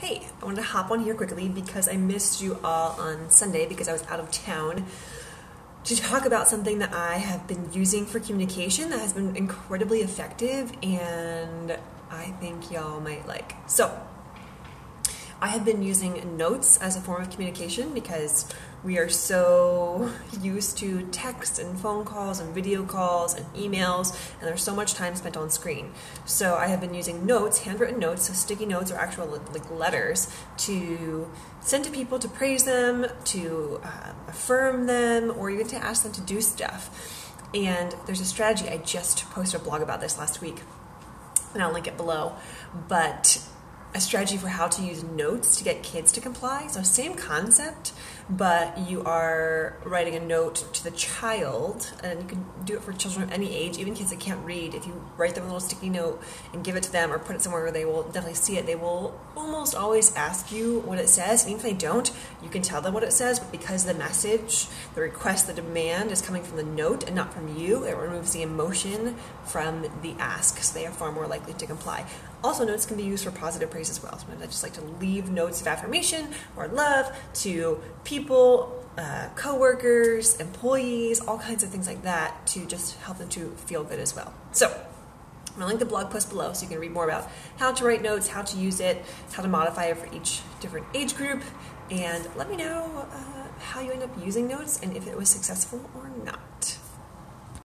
Hey, I wanted to hop on here quickly because I missed you all on Sunday because I was out of town to talk about something that I have been using for communication that has been incredibly effective and I think y'all might like. So, I have been using notes as a form of communication because we are so used to text and phone calls and video calls and emails, and there's so much time spent on screen. So I have been using notes, handwritten notes, so sticky notes or actual like letters to send to people to praise them, to uh, affirm them, or even to ask them to do stuff. And there's a strategy. I just posted a blog about this last week, and I'll link it below. But a strategy for how to use notes to get kids to comply. So, same concept, but you are writing a note to the child, and you can do it for children of any age, even kids that can't read. If you write them a little sticky note and give it to them or put it somewhere where they will definitely see it, they will almost always ask you what it says. And even if they don't, you can tell them what it says, but because the message, the request, the demand is coming from the note and not from you, it removes the emotion from the ask, so they are far more likely to comply. Also, notes can be used for positive praise as well. Sometimes I just like to leave notes of affirmation or love to people, uh, coworkers, employees, all kinds of things like that to just help them to feel good as well. So, I'm to link the blog post below so you can read more about how to write notes, how to use it, how to modify it for each different age group, and let me know uh, how you end up using notes and if it was successful or not.